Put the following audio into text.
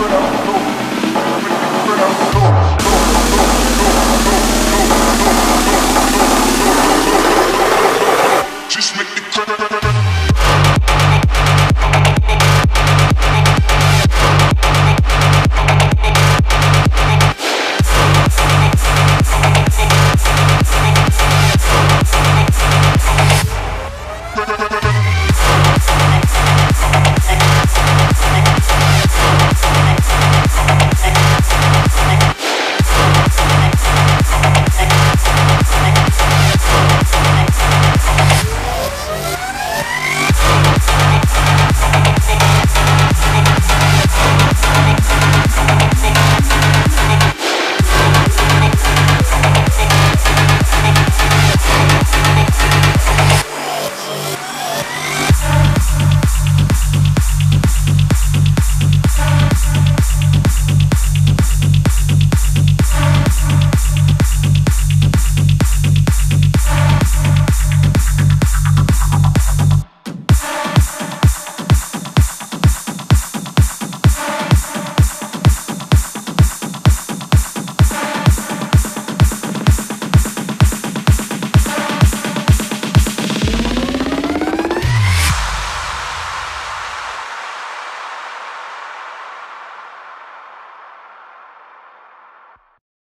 put on.